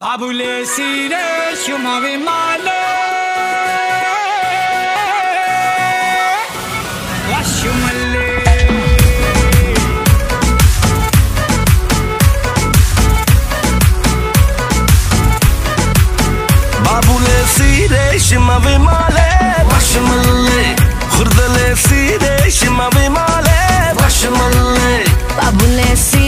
Abule sire shumave male Vashumalle Babule sire shima vimale Vashmalle Khurdale sire shima vimale Vashmalle Babulesi